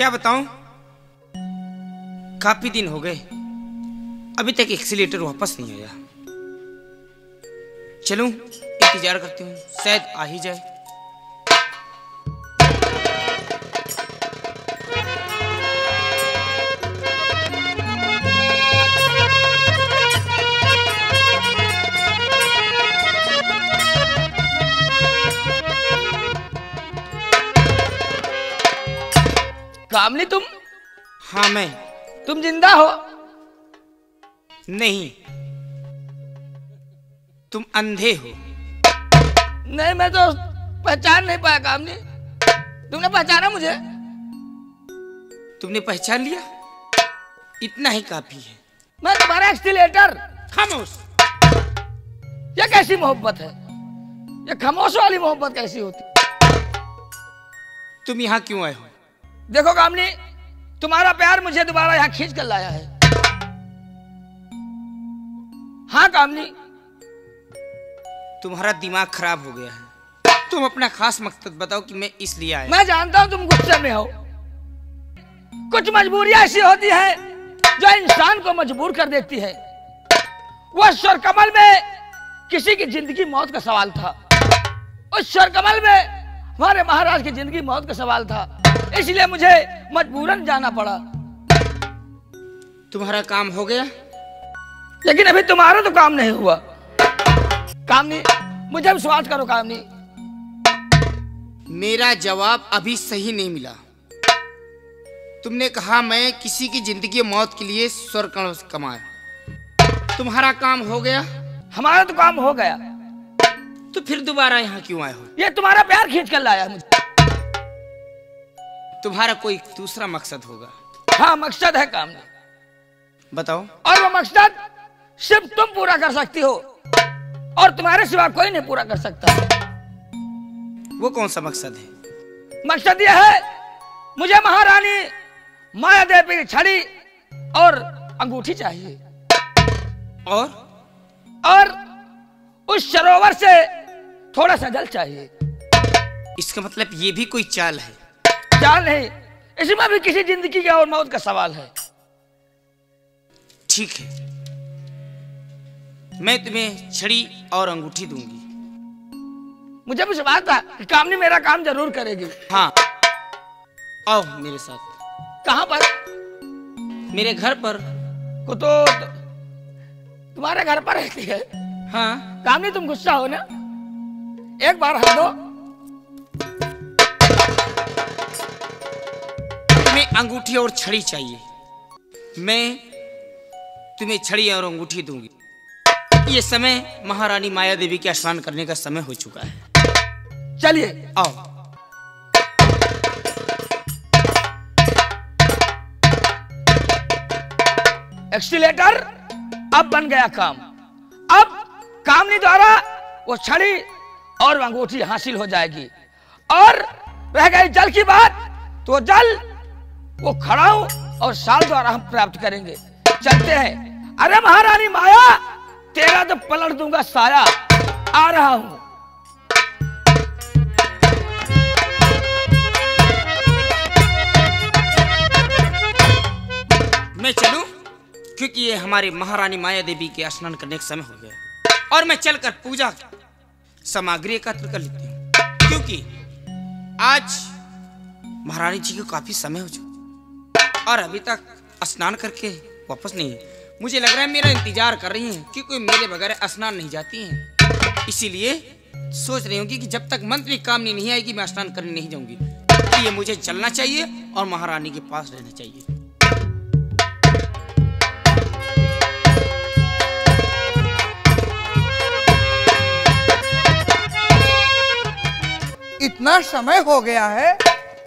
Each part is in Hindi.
क्या बताऊँ? काफ़ी दिन हो गए। अभी तक एक्सीटर वापस नहीं आया। चलूँ, इंतज़ार करती हूँ, शायद आ ही जाए। कामली तुम? हाँ मैं। तुम ज़िंदा हो। नहीं। तुम अंधे हो। नहीं मैं तो पहचान नहीं पाया कामली तुमने पहचाना मुझे? तुमने पहचान लिया? इतना ही काफ़ी है। मैं तुम्हारा एक्सीलेटर खामोश। ये कैसी मोहब्बत है? यह खामोश वाली मोहब्बत कैसी होती? तुम यहाँ क्यों आए हो? देखो कामनी तुम्हारा प्यार मुझे दोबारा यहाँ खींच कर लाया है। हाँ कामनी तुम्हारा दिमाग खराब हो गया है। तुम अपना खास मकसद बताओ कि मैं इसलिए आया। मैं जानता हूँ तुम गुस्से में हो। कुछ मजबूरियाँ ऐसी होती है जो इंसान को मजबूर कर देती है। वह स्वर कमल में किसी की ज़िंदगी मौत का सवाल था। उस स्वर कमल में हमारे महाराज की ज़िंदगी मौत का सवाल था। इसलिए मुझे मजबूरन जाना पड़ा। तुम्हारा काम हो गया? लेकिन अभी तुम्हारा तो काम नहीं हुआ। काम नहीं मुझे विश्वास करो काम नहीं मेरा जवाब अभी सही नहीं मिला। तुमने कहा मैं किसी की ज़िंदगी मौत के लिए स्वर कण कमाया। तुम्हारा काम हो गया? हमारा तो काम हो गया। तो फिर दोबारा यहाँ क्यों आए हो? ये तुम्हारा प्यार खींच कर लाया मुझे। तुम्हारा कोई दूसरा मकसद होगा। हाँ मकसद है काम बताओ। और वो मकसद सिर्फ़ तुम पूरा कर सकती हो और तुम्हारे सिवा कोई नहीं पूरा कर सकता। वो कौन सा मकसद है? मकसद यह है मुझे महारानी माया देवी की छड़ी और अंगूठी चाहिए। और? और उस सरोवर से थोड़ा सा जल चाहिए। इसका मतलब ये भी कोई चाल है। चाल नहीं इसमें भी किसी ज़िंदगी का और मौत का सवाल है। ठीक है। मैं तुम्हें छड़ी और अंगूठी दूँगी। मुझे विश्वास था कि कामनी मेरा काम ज़रूर करेगी। हाँ। आओ मेरे साथ। कहाँ पर? मेरे घर पर। को तो तुम्हारे घर पर रहती है। हाँ। कामनी तुम गुस्सा हो ना? एक बार हंस। अंगूठी और छड़ी चाहिए। मैं तुम्हें छड़ी और अंगूठी दूँगी। ये समय महारानी माया देवी के स्नान करने का समय हो चुका है। चलिए। आओ। एक्सीटर अब बन गया काम। अब कामनी द्वारा वो छड़ी और अंगूठी हासिल हो जाएगी। और रह गई जल की बात तो जल वो खड़ा हो और साल द्वारा हम प्राप्त करेंगे। चलते हैं। अरे महारानी माया, तेरा तो पलट दूँगा साया। आ रहा हूँ। मैं चलूँ, क्योंकि ये हमारी महारानी माया देवी के स्नान करने का समय हो गया और मैं चलकर पूजा, सामग्री एकत्र कर लेती हूँ। क्योंकि आज महारानी जी को काफ़ी समय हो चुका और अभी तक स्नान करके वापस नहीं मुझे लग रहा है मेरा इंतज़ार कर रही हैं कि कोई मेरे बगैर स्नान नहीं जाती हैं। इसीलिए सोच रही होंगी कि जब तक मंत्री काम नहीं, आएगी मैं स्नान करने नहीं जाऊँगी। इसलिए मुझे चलना चाहिए और महारानी के पास रहना चाहिए। इतना समय हो गया है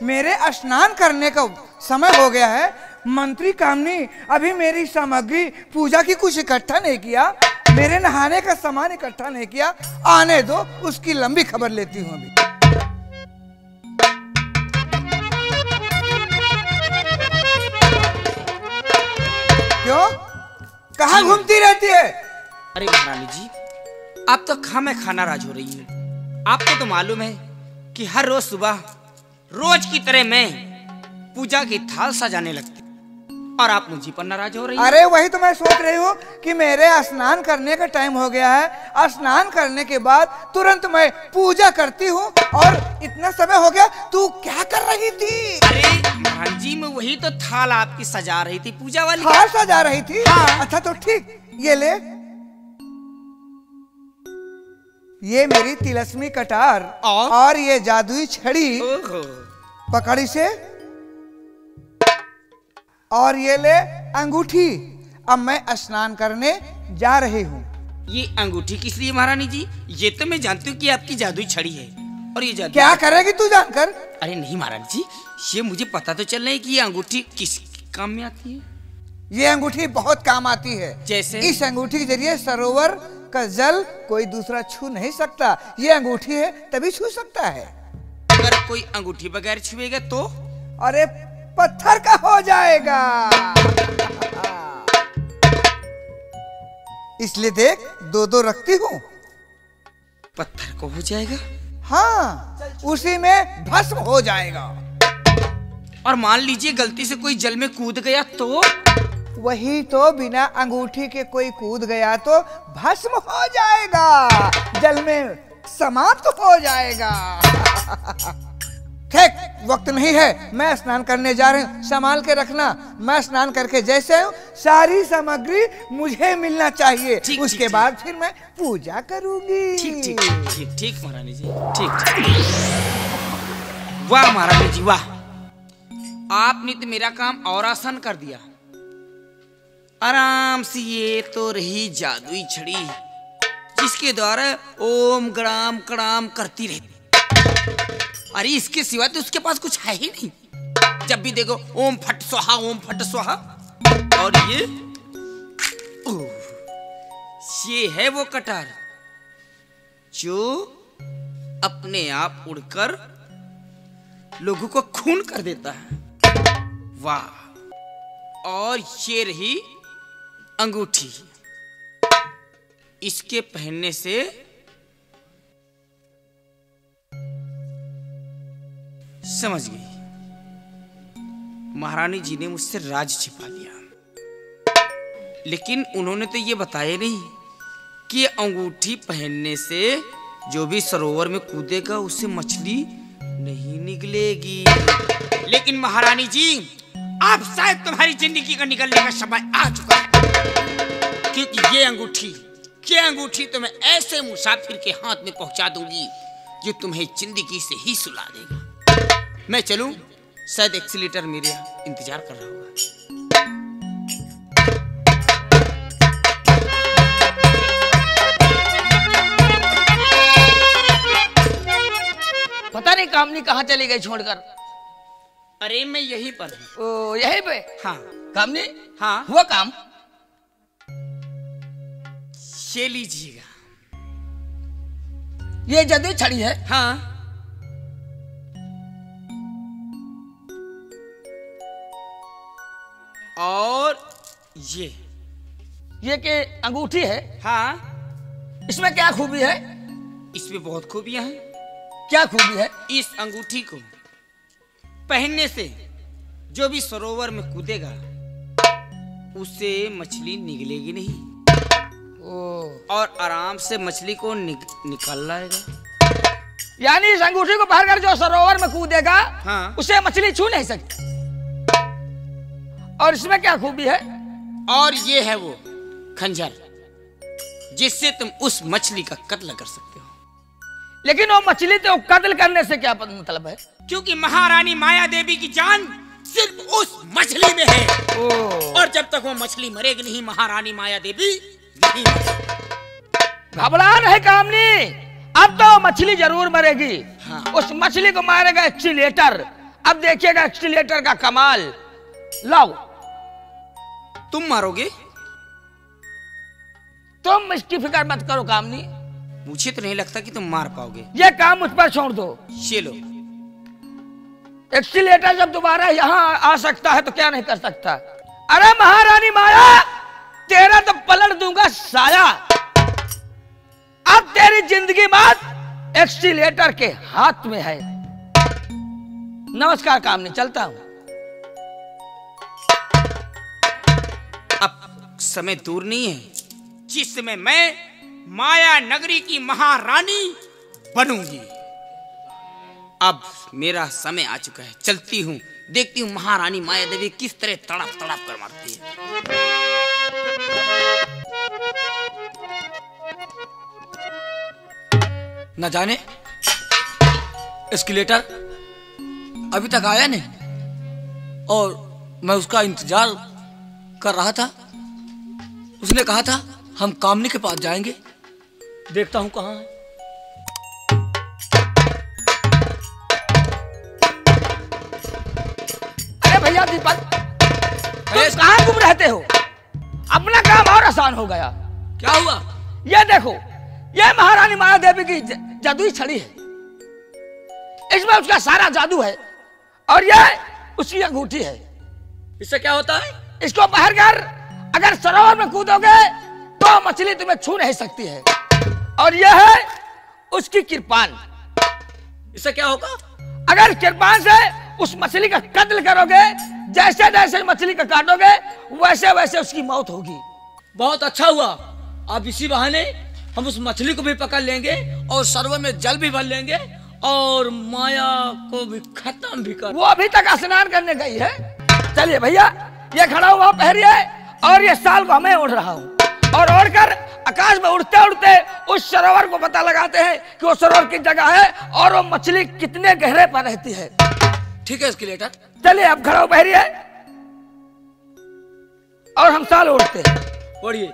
मेरे स्नान करने का। समय हो गया है। मंत्री कामनी अभी मेरी सामग्री पूजा की कुछ इकट्ठा नहीं किया। मेरे नहाने का सामान इकट्ठा नहीं किया। आने दो उसकी लंबी खबर लेती हूँ अभी। क्यों? कहा घूमती रहती है? अरे महारानी जी आप तो खामे खाना राज हो रही है। आपको तो मालूम है कि हर रोज सुबह रोज की तरह मैं पूजा की थाल सजाने लगती। और आप मुझे पर नाराज़ हो रही हैं। अरे वही तो मैं सोच रही हूँ कि मेरे स्नान करने का टाइम हो गया है। स्नान करने के बाद तुरंत मैं पूजा करती हूँ और इतना समय हो गया तू क्या कर रही थी? अरे महारानी जी मैं वही तो थाल आपकी सजा रही थी पूजा वाली। हार सजा रही थी? हाँ। अच्छा तो ठीक ये ले। ये मेरी तिलस्मी कटार और? और ये जादुई छड़ी पकड़ी से और ये ले अंगूठी। अब मैं स्नान करने जा रही हूँ। ये अंगूठी किस लिए महारानी जी? ये तो मैं जानती हूँ कि आपकी जादुई छड़ी है। और ये जादू क्या करेगी तू जानकर? अरे नहीं महारानी जी ये मुझे पता तो चल रहा है कि ये अंगूठी किस काम में आती है। ये अंगूठी बहुत काम आती है। जैसे? इस अंगूठी के ज़रिए सरोवर का जल कोई दूसरा छू नहीं सकता। ये अंगूठी है तभी छू सकता है। अगर कोई अंगूठी बगैर छुएगा तो? अरे पत्थर का हो जाएगा। इसलिए देख दो दो रखती हूँ। पत्थर को हो जाएगा? हाँ उसी में भस्म हो जाएगा। और मान लीजिए गलती से कोई जल में कूद गया तो? वही तो बिना अंगूठी के कोई कूद गया तो भस्म हो जाएगा। जल में समाप्त हो जाएगा। ठीक वक्त नहीं है मैं स्नान करने जा रही हूँ। संभाल के रखना। मैं स्नान करके जैसे हूँ सारी सामग्री मुझे मिलना चाहिए। ठीक, उसके ठीक, बाद फिर मैं पूजा करूँगी। ठीक ठीक ठीक ठीक महारानी जी। ठीक ठीक। वाह महारानी जी वाह। आपने तो मेरा काम और आसान कर दिया। आराम से ये तो रही जादुई छड़ी जिसके द्वारा ओम गड़ाम कड़ाम करती रहती। अरे इसके सिवा तो उसके पास कुछ है ही नहीं। जब भी देखो, ओम फट स्वाहा, ओम फट स्वाहा। और ये ये है वो कटार, जो अपने आप उड़कर लोगों को खून कर देता है। वाह, और ये रही अंगूठी। इसके पहनने से समझ गई। महारानी जी ने मुझसे राज छिपा लिया लेकिन उन्होंने तो ये बताया नहीं कि अंगूठी पहनने से जो भी सरोवर में कूदेगा, उससे मछली नहीं निकलेगी। लेकिन महारानी जी, आप शायद तुम्हारी ज़िंदगी का निकलने का समय आ चुका है। क्योंकि ये अंगूठी ये अंगूठी तुम्हें ऐसे मुसाफिर के हाथ में पहुँचा दूँगी, जो तुम्हें ज़िंदगी से ही सुला देगा। मैं चलूँ? शायद एक्सीलेटर मेरे यहाँ इंतज़ार कर रहा होगा। पता नहीं कामनी कहाँ चली गई छोड़कर। अरे मैं यहीं पर हूँ। ओ यही पे? हाँ। कामनी? हाँ। हुआ काम? ये लीजिएगा। ये जदू छड़ी है? हाँ। और ये। ये के अंगूठी है? हाँ। इसमें क्या खूबी है? इसमें बहुत खूबियाँ हैं। क्या खूबी है? इस अंगूठी को पहनने से जो भी सरोवर में कूदेगा उसे मछली निकलेगी नहीं। ओ। और आराम से मछली को निक, निकाल लाएगा। यानी इस अंगूठी को पहनकर जो सरोवर में कूदेगा हाँ। उसे मछली छू नहीं सकती। और इसमें क्या खूबी है? और ये है वो खंजर जिससे तुम उस मछली का कत्ल कर सकते हो। लेकिन वो मछली तो कत्ल करने से क्या मतलब है? क्योंकि महारानी माया देवी की जान सिर्फ़ उस मछली में है। और जब तक वो मछली मरेगी नहीं महारानी माया देवी नहीं। घबरा नहीं कामनी। अब तो मछली ज़रूर मरेगी। हाँ। उस मछली को मारेगा एक्सीटर अब देखिएगा एक्सीटर का कमाल। लाओ। तुम मारोगे? तुम इसकी फ़िक्र मत करो कामनी। मुझे तो नहीं लगता कि तुम मार पाओगे। ये काम मुझ पर छोड़ दो। ये लो। एक्सीलेटर जब दोबारा यहाँ आ सकता है तो क्या नहीं कर सकता? अरे महारानी माया तेरा तो पलट दूँगा साया। अब तेरी ज़िंदगी बात एक्सीलेटर के हाथ में है। नमस्कार कामनी चलता हूँ। समय दूर नहीं है। जिसमें मैं माया नगरी की महारानी बनूँगी। अब मेरा समय आ चुका है। चलती हूँ। देखती हूँ महारानी माया देवी किस तरह तड़प तड़प कर मारती है। न जाने एस्केलेटर अभी तक आया नहीं। और मैं उसका इंतज़ार कर रहा था। उसने कहा था हम कामनी के पास जाएँगे। देखता हूँ कहाँ है। अरे भैया दीपक अरे कहाँ घूम रहते हो? अपना काम और आसान हो गया। क्या हुआ? ये देखो ये महारानी माया देवी की जादुई छड़ी है। इसमें उसका सारा जादू है और ये उसकी अंगूठी है। इससे क्या होता है? इसको बाहर कर अगर सरोवर में कूदोगे तो मछली तुम्हें छू नहीं सकती है। और यह है उसकी कृपान। इससे क्या होगा? अगर कृपान से उस मछली का कत्ल करोगे जैसे जैसे मछली का काटोगे वैसे वैसे उसकी मौत होगी। बहुत अच्छा हुआ। अब इसी बहाने हम उस मछली को भी पकड़ लेंगे और सरोवर में जल भी भर लेंगे और माया को भी खत्म भी कर वो अभी तक स्नान करने गई है। चलिए भैया ये खड़ा हुआ पहरिए। और ये साल को मैं उड़ रहा हूँ। और ओढ़ कर आकाश में उड़ते उड़ते उस सरोवर को पता लगाते हैं कि वो सरोवर की जगह है और वो मछली कितने गहरे पर रहती है। ठीक है इसकी लेटर। चलिए अब खड़ा हो पहरिए और हम साल उड़ते हैं। उड़िए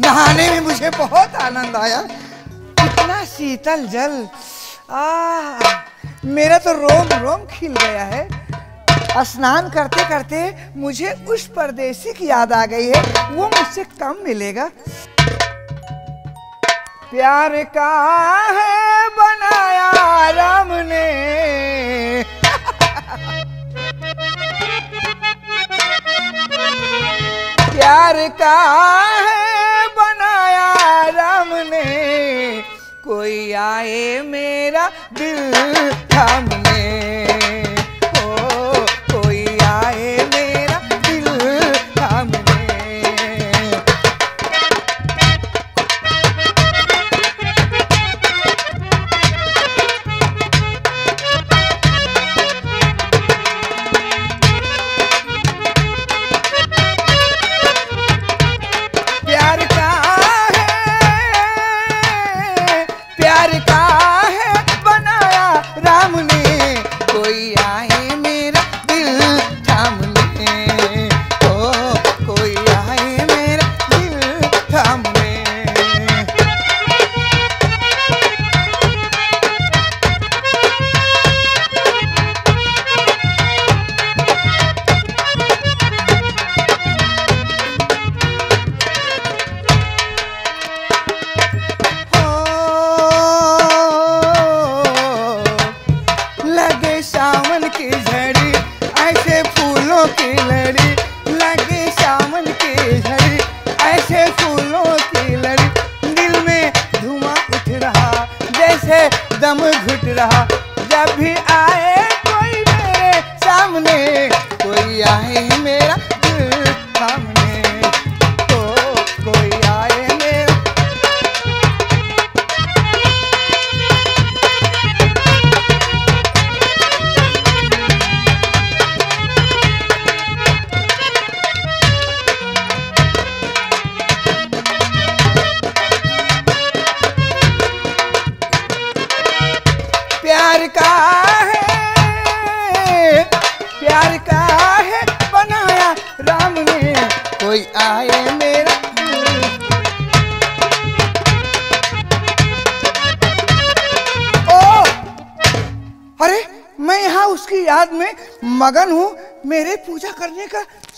नहाने में मुझे बहुत आनंद आया। शीतल जल। आ, मेरा तो रोम रोम खिल गया है। स्नान करते करते मुझे उस परदेसी की याद आ गई है। वो मुझसे कम मिलेगा। प्यार का है बनाया राम ने। प्यार का आए मेरा दिल थामने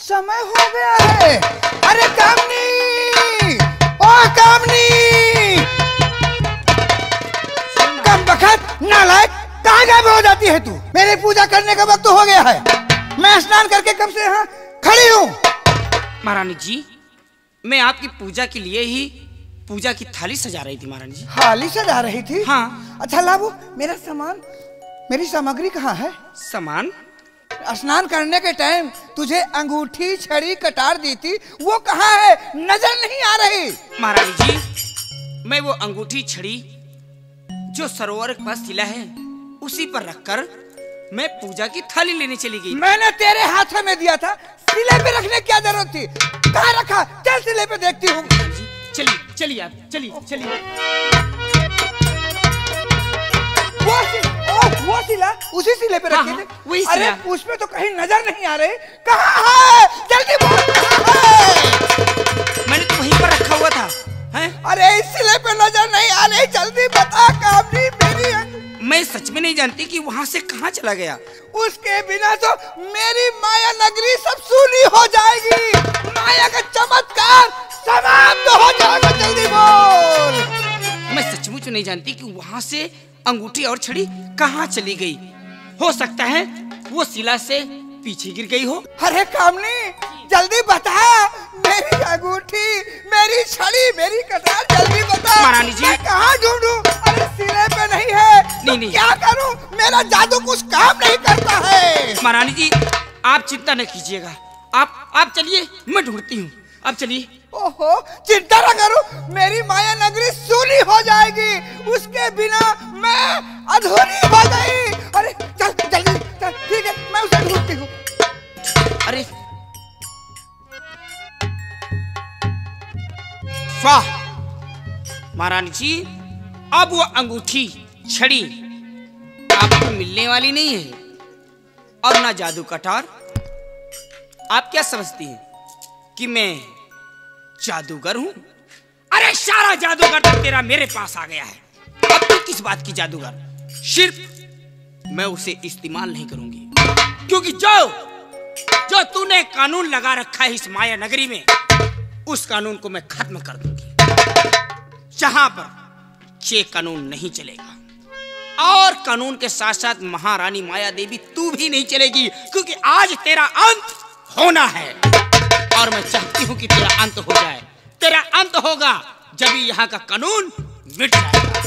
समय हो गया है। अरे कामनी! ओ कामनी! कम बखत नालायक कहाँ गायब हो जाती है तू? मेरे पूजा करने का वक्त हो गया है। मैं स्नान करके कब से यहाँ खड़ी हूँ। महारानी जी मैं आपकी पूजा के लिए ही पूजा की थाली सजा रही थी महारानी जी। थाली सजा रही थी? हाँ। अच्छा लाबू मेरा सामान मेरी सामग्री कहाँ है? सामान? स्नान करने के टाइम तुझे अंगूठी छड़ी कटार दी थी वो कहाँ है? नज़र नहीं आ रही। महारानी जी मैं वो अंगूठी छड़ी जो सरोवर के पास सिला है उसी पर रखकर मैं पूजा की थाली लेने चली गई। मैंने तेरे हाथों में दिया था सिले पे रखने की क्या ज़रूरत थी? कहाँ रखा? चल सिले पे देखती हूँ। चलिए चलिए आप चलिए चलिए। वो सिला? उसी सिले पे हाँ, रखी हाँ, थी। अरे उसमें तो कहीं नज़र नहीं आ रही। कहाँ है? जल्दी बोल। मैंने तो वहीं पर रखा हुआ था। हैं? अरे इस सिले पे नज़र नहीं आ रही। जल्दी बता कामनी मेरी मैं सच में नहीं जानती कि वहाँ से कहाँ चला गया। उसके बिना तो मेरी माया नगरी सब सूनी हो जाएगी। माया का चमत्कार समाप्त हो जाएगा। जल्दी बोल। मैं सचमुच नहीं जानती कि वहाँ से अंगूठी और छड़ी कहाँ चली गई। हो सकता है वो शिला से पीछे गिर गई हो। अरे कामनी जल्दी बता। मेरी अंगूठी मेरी छड़ी मेरी कटार जल्दी बता। महारानी जी। कहाँ ढूंढूं? अरे सिरे पे नहीं है। तो नहीं, नहीं। क्या करूँ? मेरा जादू कुछ काम नहीं करता है। महारानी जी आप चिंता न कीजिएगा। आप आप चलिए मैं ढूंढती हूँ। आप चलिए। ओहो, चिंता ना करो, मेरी माया नगरी सूनी हो जाएगी। उसके बिना मैं अधूरी हो गई अरे, चल जल्दी चल, ठीक है, मैं उसे ढूंढती हूँ। अरे, वाह, महारानी जी, अब वो अंगूठी, छड़ी आपको मिलने वाली नहीं है, और ना जादू कटार। आप क्या समझती हैं कि मैं जादूगर हूँ। अरे सारा जादूगर तो तेरा मेरे पास आ गया है। अब तू किस बात की जादूगर? सिर्फ़ मैं उसे इस्तेमाल नहीं करूँगी। क्योंकि जो जो तूने कानून लगा रखा है इस माया नगरी में, उस कानून को मैं खत्म कर दूँगी। जहाँ पर ये कानून नहीं चलेगा। और कानून के साथ साथ महारानी माया देवी तू भी नहीं चलेगी, क्योंकि आज तेरा अंत होना है। और मैं चाहती हूँ कि तेरा अंत हो जाए। तेरा अंत होगा जब ही यहाँ का कानून मिट जाएगा।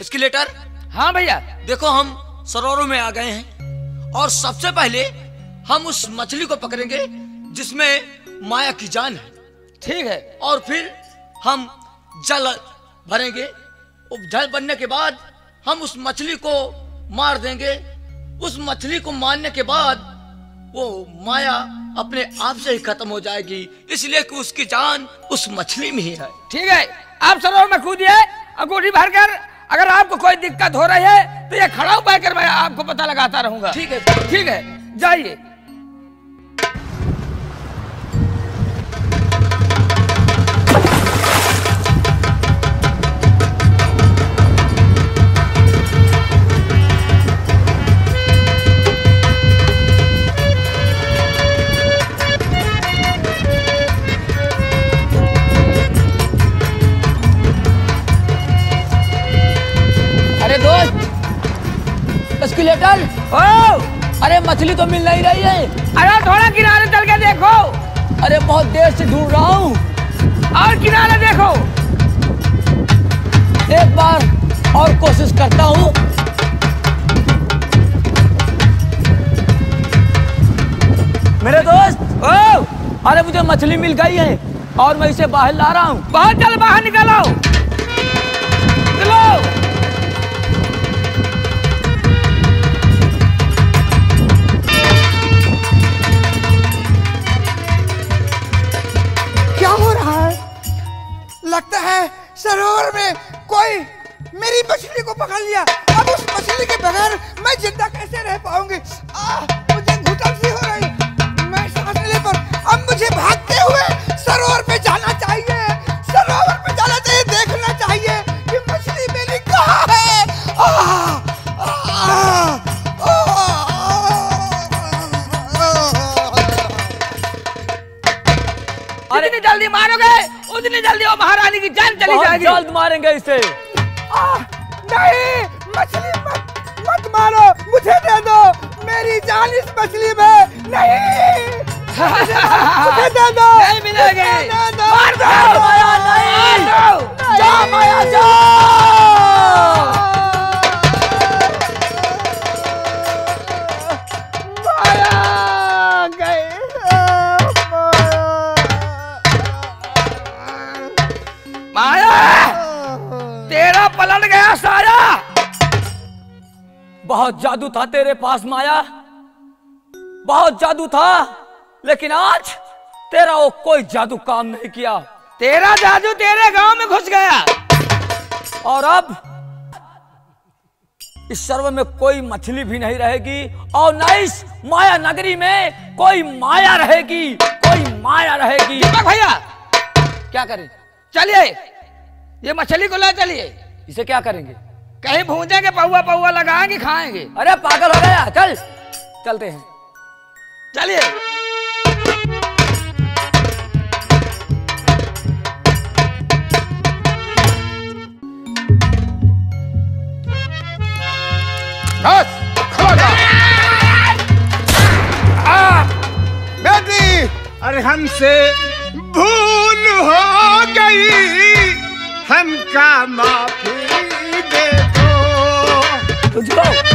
इसकी लेटर हाँ भैया। देखो हम सरोवरों में आ गए हैं और सबसे पहले हम उस मछली को पकड़ेंगे जिसमें माया की जान है। ठीक है। और फिर हम जल भरेंगे। जल बनने के बाद हम उस मछली को मार देंगे उस मछली को मारने के बाद वो माया अपने आप से ही खत्म हो जाएगी इसलिए कि उसकी जान उस मछली में ही है। ठीक है आप सरोवर में कूदिए अंगूठी भरकर अगर आपको कोई दिक्कत हो रही है तो ये खड़ा उपाय कर मैं आपको पता लगाता रहूँगा। ठीक है। ठीक है जाइए। दोस्त ओ अरे, मछली तो मिल नहीं रही है। अरे थोड़ा किनारे चल के देखो। अरे, बहुत देर से ढूंढ रहा हूँ। और किनारे देखो। एक बार और कोशिश करता हूँ। मेरे दोस्त ओ अरे, मुझे मछली मिल गई है और मैं इसे बाहर ला रहा हूँ। बहुत जल्द बाहर निकलो। चलो सरोवर में कोई मेरी मछली को पकड़ लिया। अब उस मछली के बगैर मैं ज़िंदा जादू था तेरे पास माया? बहुत जादू था लेकिन आज तेरा वो कोई जादू काम नहीं किया। तेरा जादू तेरे गाँव में घुस गया। और अब इस सर्व में कोई मछली भी नहीं रहेगी और न इस माया नगरी में कोई माया रहेगी कोई माया रहेगी। भैया! क्या करें? चलिए ये मछली को ले चलिए। इसे क्या करेंगे? कहीं भूजेंगे पौवा पौवा लगाएँगे खाएँगे। अरे पागल हो गया चल। चलते हैं। चलिए। बस। बेटी। अरे हमसे भूल हो गई हमका माफ़ Let's go.